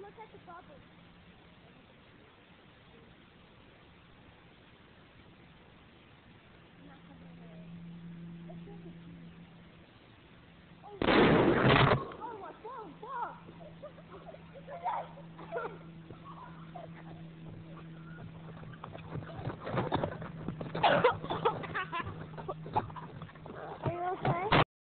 look at the bubbles. Oh!